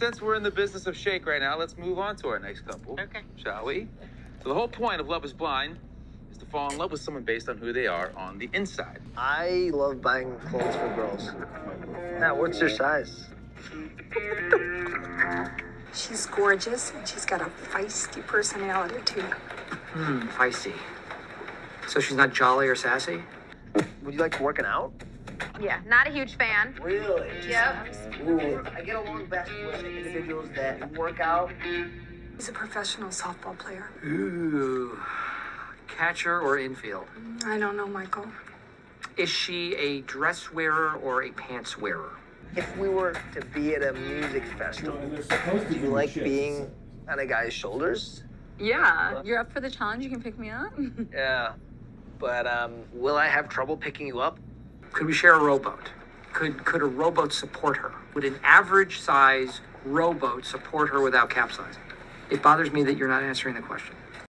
since we're in the business of shake right now, let's move on to our next couple. Okay. Shall we? So the whole point of Love is Blind is to fall in love with someone based on who they are on the inside. I love buying clothes for girls. Now, what's your size? She's gorgeous and she's got a feisty personality too. Hmm, feisty. So she's not jolly or sassy? Would you like working out? Yeah, not a huge fan. Really? Yep. Ooh, I get along best with individuals that work out. He's a professional softball player. Ooh. Catcher or infield? I don't know, Michael. Is she a dress wearer or a pants wearer? If we were to be at a music festival, do you like being on a guy's shoulders? Yeah, you're up for the challenge. You can pick me up. Yeah. But um, will I have trouble picking you up? Could we share a rowboat? Could could a rowboat support her? Would an average size rowboat support her without capsizing? It bothers me that you're not answering the question.